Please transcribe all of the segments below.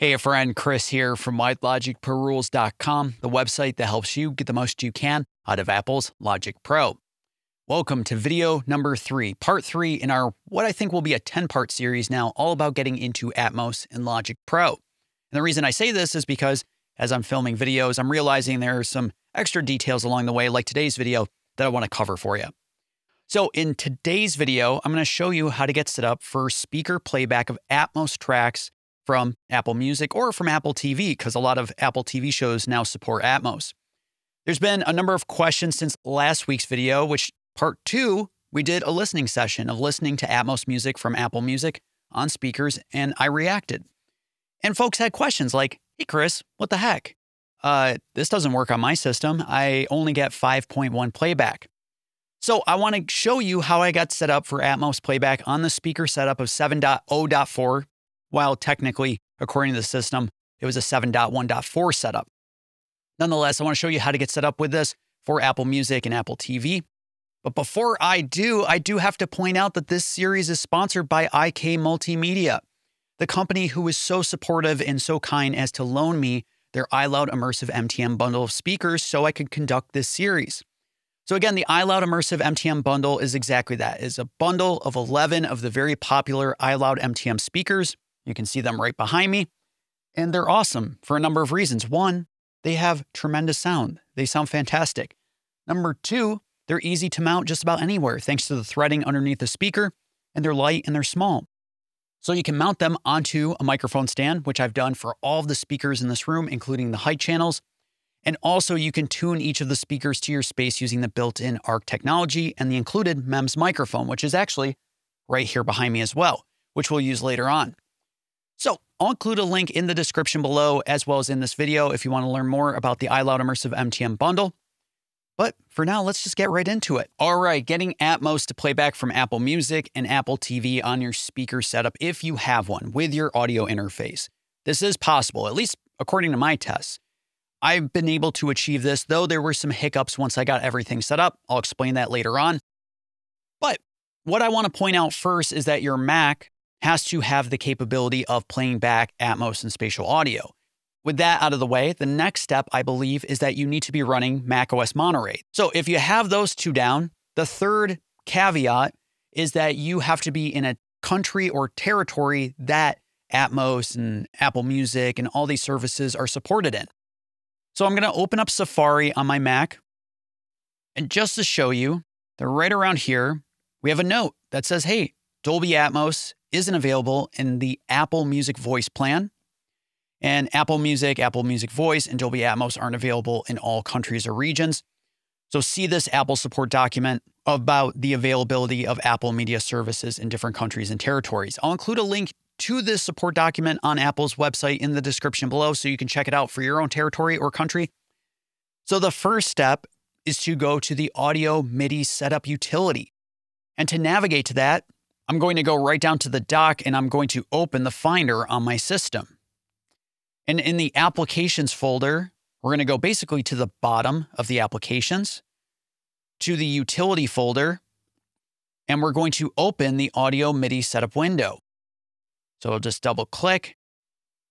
Hey, a friend, Chris here from WhyLogicProRules.com, the website that helps you get the most you can out of Apple's Logic Pro. Welcome to video number three, part three in our what I think will be a 10 part series now, all about getting into Atmos and Logic Pro. And the reason I say this is because as I'm filming videos, I'm realizing there are some extra details along the way, like today's video, that I want to cover for you. So, in today's video, I'm going to show you how to get set up for speaker playback of Atmos tracks from Apple Music or from Apple TV, because a lot of Apple TV shows now support Atmos. There's been a number of questions since last week's video, which part two, we did a listening session of listening to Atmos music from Apple Music on speakers, and I reacted. And folks had questions like, hey, Chris, what the heck? Uh, this doesn't work on my system. I only get 5.1 playback. So I want to show you how I got set up for Atmos playback on the speaker setup of 7.0.4 while technically, according to the system, it was a 7.1.4 setup. Nonetheless, I want to show you how to get set up with this for Apple Music and Apple TV. But before I do, I do have to point out that this series is sponsored by IK Multimedia, the company who was so supportive and so kind as to loan me their iLoud Immersive MTM bundle of speakers so I could conduct this series. So again, the iLoud Immersive MTM bundle is exactly that. It's a bundle of 11 of the very popular iLoud MTM speakers you can see them right behind me. And they're awesome for a number of reasons. One, they have tremendous sound, they sound fantastic. Number two, they're easy to mount just about anywhere thanks to the threading underneath the speaker, and they're light and they're small. So you can mount them onto a microphone stand, which I've done for all of the speakers in this room, including the height channels. And also, you can tune each of the speakers to your space using the built in ARC technology and the included MEMS microphone, which is actually right here behind me as well, which we'll use later on. So I'll include a link in the description below as well as in this video if you want to learn more about the iLoud Immersive MTM bundle. But for now, let's just get right into it. All right, getting Atmos to playback from Apple Music and Apple TV on your speaker setup if you have one with your audio interface. This is possible, at least according to my tests. I've been able to achieve this, though there were some hiccups once I got everything set up. I'll explain that later on. But what I want to point out first is that your Mac has to have the capability of playing back Atmos and spatial audio. With that out of the way, the next step, I believe, is that you need to be running macOS Monterey. So if you have those two down, the third caveat is that you have to be in a country or territory that Atmos and Apple Music and all these services are supported in. So I'm going to open up Safari on my Mac. And just to show you, they're right around here. We have a note that says, hey, Dolby Atmos isn't available in the Apple Music Voice plan. And Apple Music, Apple Music Voice, and Dolby Atmos aren't available in all countries or regions. So see this Apple support document about the availability of Apple media services in different countries and territories. I'll include a link to this support document on Apple's website in the description below so you can check it out for your own territory or country. So the first step is to go to the audio MIDI setup utility. And to navigate to that, I'm going to go right down to the dock and I'm going to open the Finder on my system. And in the Applications folder, we're going to go basically to the bottom of the Applications, to the Utility folder, and we're going to open the Audio MIDI setup window. So I'll just double click.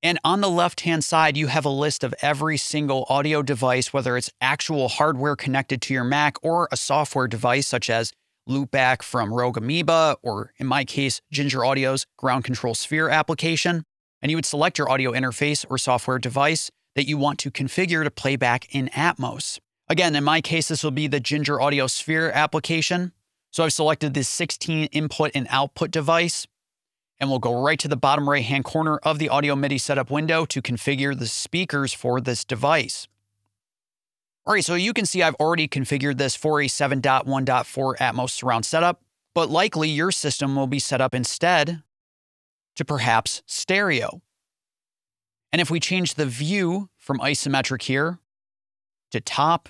And on the left hand side, you have a list of every single audio device, whether it's actual hardware connected to your Mac or a software device such as loopback from Rogue Amoeba, or in my case, Ginger Audio's Ground Control Sphere application. And you would select your audio interface or software device that you want to configure to play back in Atmos. Again, in my case, this will be the Ginger Audio Sphere application. So I've selected this 16 input and output device, and we'll go right to the bottom right hand corner of the audio MIDI setup window to configure the speakers for this device. All right, so you can see I've already configured this for a 7.1.4 Atmos surround setup, but likely your system will be set up instead to perhaps stereo. And if we change the view from isometric here to top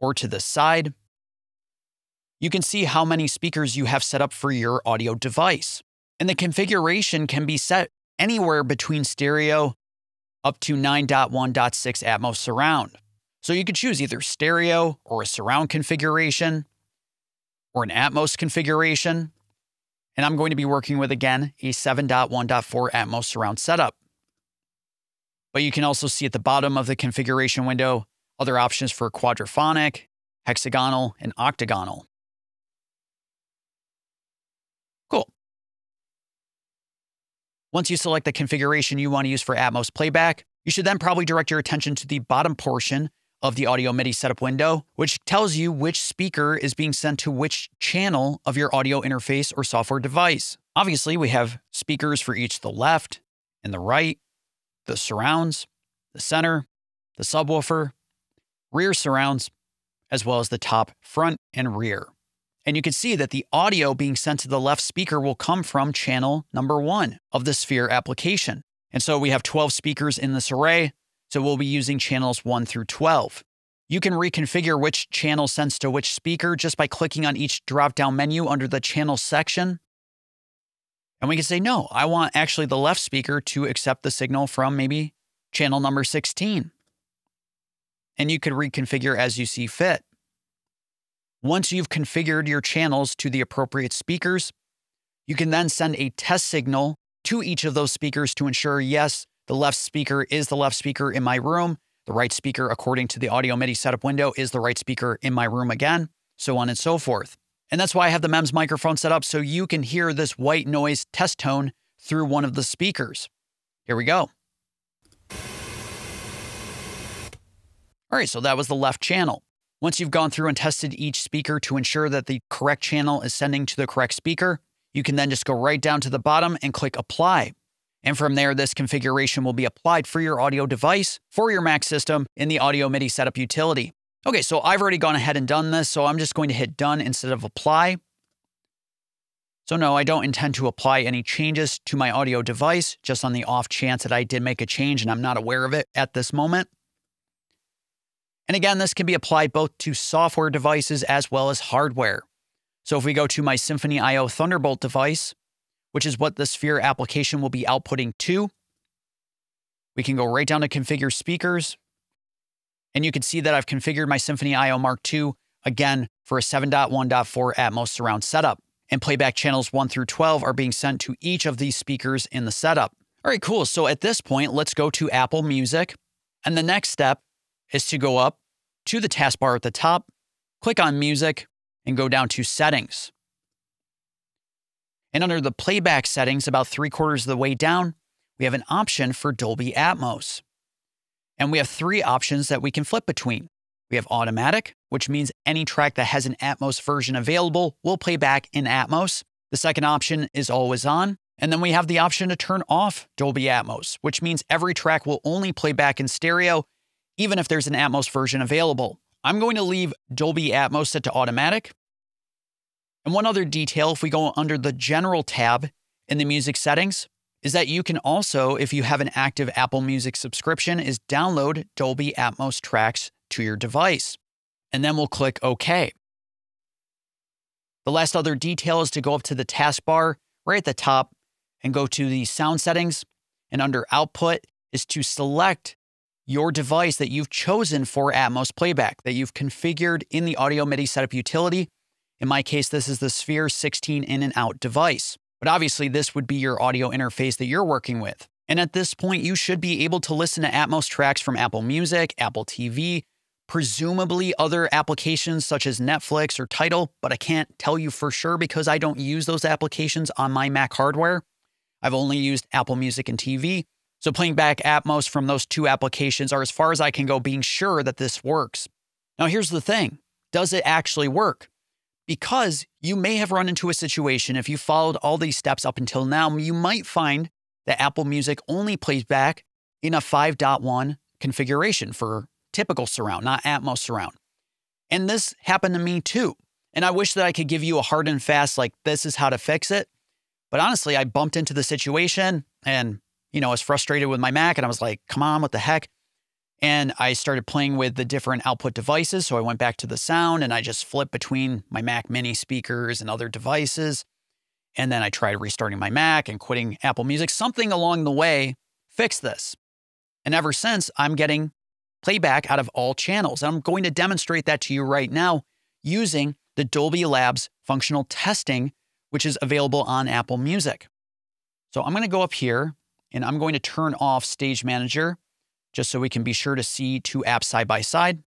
or to the side, you can see how many speakers you have set up for your audio device. And the configuration can be set anywhere between stereo up to 9.1.6 Atmos surround. So you could choose either stereo or a surround configuration or an Atmos configuration. And I'm going to be working with, again, a 7.1.4 Atmos surround setup. But you can also see at the bottom of the configuration window other options for quadraphonic, hexagonal, and octagonal. Cool. Once you select the configuration you want to use for Atmos playback, you should then probably direct your attention to the bottom portion of the audio MIDI setup window, which tells you which speaker is being sent to which channel of your audio interface or software device. Obviously, we have speakers for each the left and the right, the surrounds, the center, the subwoofer, rear surrounds, as well as the top, front, and rear. And you can see that the audio being sent to the left speaker will come from channel number one of the Sphere application. And so we have 12 speakers in this array, so we'll be using channels 1 through 12. You can reconfigure which channel sends to which speaker just by clicking on each drop down menu under the channel section. And we can say, no, I want actually the left speaker to accept the signal from maybe channel number 16. And you could reconfigure as you see fit. Once you've configured your channels to the appropriate speakers, you can then send a test signal to each of those speakers to ensure, yes, the left speaker is the left speaker in my room. The right speaker, according to the audio MIDI setup window, is the right speaker in my room again, so on and so forth. And that's why I have the MEMS microphone set up so you can hear this white noise test tone through one of the speakers. Here we go. All right, so that was the left channel. Once you've gone through and tested each speaker to ensure that the correct channel is sending to the correct speaker, you can then just go right down to the bottom and click apply. And from there, this configuration will be applied for your audio device for your Mac system in the Audio MIDI Setup utility. Okay, so I've already gone ahead and done this, so I'm just going to hit done instead of apply. So no, I don't intend to apply any changes to my audio device, just on the off chance that I did make a change and I'm not aware of it at this moment. And again, this can be applied both to software devices as well as hardware. So if we go to my Symphony IO Thunderbolt device, which is what the Sphere application will be outputting to. We can go right down to configure speakers. And you can see that I've configured my Symphony IO Mark II again for a 7.1.4 Atmos surround setup. And playback channels 1 through 12 are being sent to each of these speakers in the setup. All right, cool. So at this point, let's go to Apple Music. And the next step is to go up to the taskbar at the top, click on Music, and go down to Settings. And under the playback settings, about three quarters of the way down, we have an option for Dolby Atmos. And we have three options that we can flip between. We have automatic, which means any track that has an Atmos version available will play back in Atmos. The second option is always on. And then we have the option to turn off Dolby Atmos, which means every track will only play back in stereo, even if there's an Atmos version available. I'm going to leave Dolby Atmos set to automatic and one other detail, if we go under the General tab in the music settings, is that you can also, if you have an active Apple Music subscription, is download Dolby Atmos tracks to your device. And then we'll click OK. The last other detail is to go up to the taskbar right at the top and go to the sound settings. And under output is to select your device that you've chosen for Atmos playback that you've configured in the Audio MIDI setup utility in my case, this is the Sphere 16 in and out device. But obviously, this would be your audio interface that you're working with. And at this point, you should be able to listen to Atmos tracks from Apple Music, Apple TV, presumably other applications such as Netflix or Tidal, but I can't tell you for sure because I don't use those applications on my Mac hardware. I've only used Apple Music and TV. So playing back Atmos from those two applications are as far as I can go being sure that this works. Now, here's the thing does it actually work? Because you may have run into a situation if you followed all these steps up until now, you might find that Apple Music only plays back in a 5.1 configuration for typical surround, not Atmos surround. And this happened to me too. And I wish that I could give you a hard and fast, like, this is how to fix it. But honestly, I bumped into the situation and, you know, I was frustrated with my Mac and I was like, come on, what the heck? And I started playing with the different output devices. So I went back to the sound and I just flipped between my Mac mini speakers and other devices. And then I tried restarting my Mac and quitting Apple Music. Something along the way fixed this. And ever since, I'm getting playback out of all channels. And I'm going to demonstrate that to you right now using the Dolby Labs functional testing, which is available on Apple Music. So I'm going to go up here and I'm going to turn off Stage Manager just so we can be sure to see two apps side by side.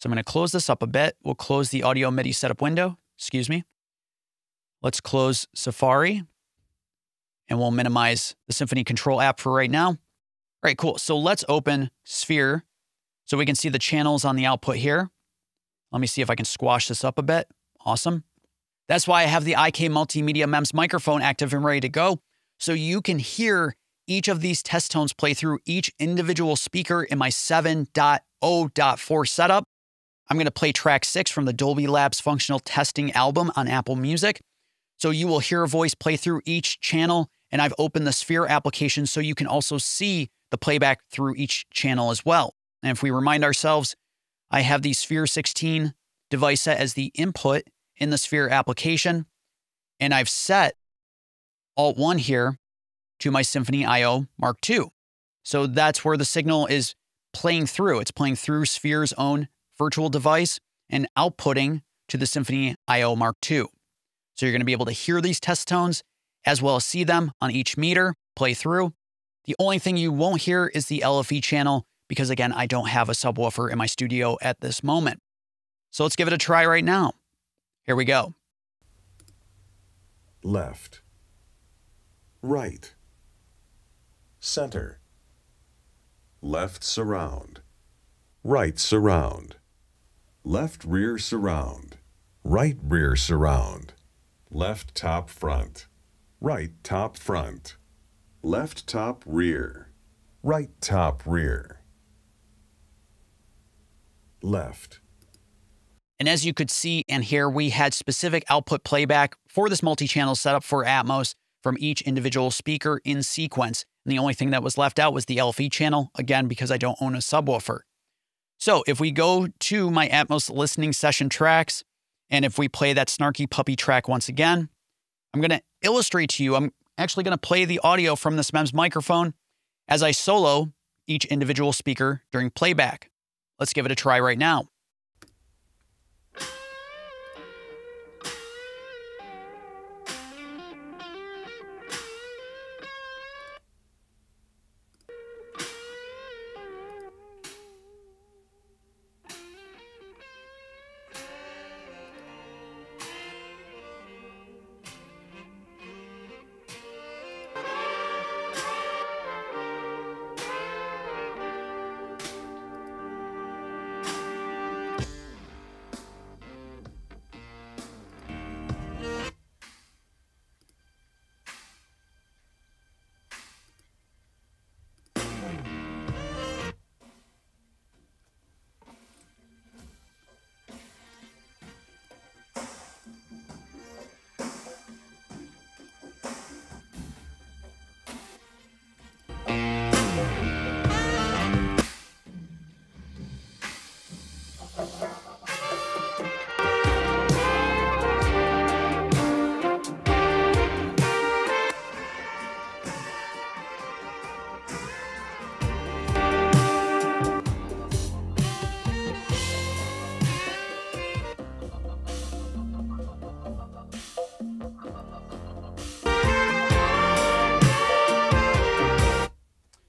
So I'm going to close this up a bit. We'll close the audio MIDI setup window. Excuse me. Let's close Safari and we'll minimize the Symphony Control app for right now. All right, cool. So let's open Sphere so we can see the channels on the output here. Let me see if I can squash this up a bit. Awesome. That's why I have the IK Multimedia MEMS microphone active and ready to go. So you can hear each of these test tones play through each individual speaker in my 7.0.4 setup. I'm going to play track six from the Dolby Labs functional testing album on Apple Music. So you will hear a voice play through each channel. And I've opened the Sphere application so you can also see the playback through each channel as well. And if we remind ourselves, I have the Sphere 16 device set as the input in the Sphere application. And I've set Alt 1 here to my Symphony IO Mark II. So that's where the signal is playing through. It's playing through Sphere's own virtual device and outputting to the Symphony IO Mark II. So you're going to be able to hear these test tones as well as see them on each meter play through. The only thing you won't hear is the LFE channel because, again, I don't have a subwoofer in my studio at this moment. So let's give it a try right now. Here we go. Left. Right. Center. Left surround. Right surround. Left rear surround. Right rear surround. Left top front. Right top front. Left top rear. Right top rear. Left. And as you could see and hear, we had specific output playback for this multi-channel setup for Atmos from each individual speaker in sequence. And the only thing that was left out was the LFE channel, again, because I don't own a subwoofer. So if we go to my Atmos listening session tracks, and if we play that snarky puppy track once again, I'm going to illustrate to you. I'm actually going to play the audio from this MEMS microphone as I solo each individual speaker during playback. Let's give it a try right now.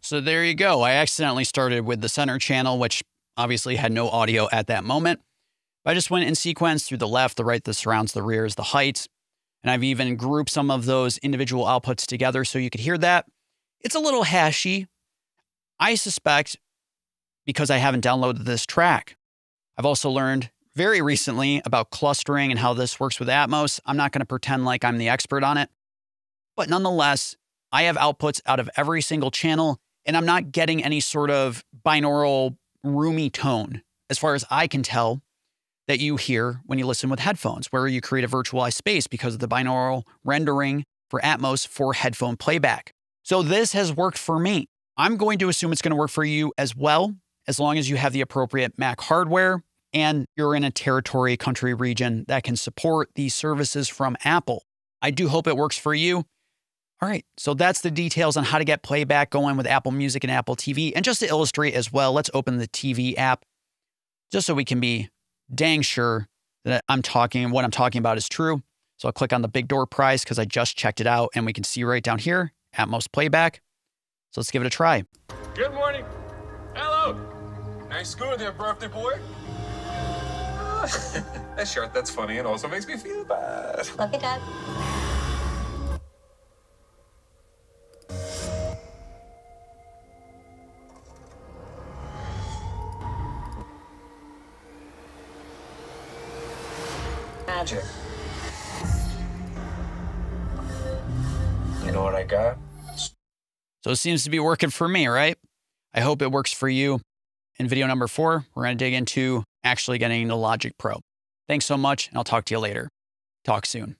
So there you go. I accidentally started with the center channel, which obviously had no audio at that moment. I just went in sequence through the left, the right, the surrounds, the rears, the heights. And I've even grouped some of those individual outputs together so you could hear that. It's a little hashy. I suspect because I haven't downloaded this track. I've also learned very recently about clustering and how this works with Atmos. I'm not going to pretend like I'm the expert on it. But nonetheless, I have outputs out of every single channel and I'm not getting any sort of binaural roomy tone, as far as I can tell, that you hear when you listen with headphones, where you create a virtualized space because of the binaural rendering for Atmos for headphone playback. So this has worked for me. I'm going to assume it's going to work for you as well, as long as you have the appropriate Mac hardware and you're in a territory, country, region that can support these services from Apple. I do hope it works for you. All right, so that's the details on how to get playback going with Apple Music and Apple TV. And just to illustrate as well, let's open the TV app just so we can be dang sure that I'm talking what I'm talking about is true. So I'll click on the big door prize because I just checked it out and we can see right down here Atmos playback. So let's give it a try. Good morning. Hello. Nice school there, birthday boy. that shirt, that's funny and also makes me feel bad. Love you, Dad. Magic. You know what I got? So it seems to be working for me, right? I hope it works for you. In video number four, we're going to dig into actually getting the Logic Pro. Thanks so much, and I'll talk to you later. Talk soon.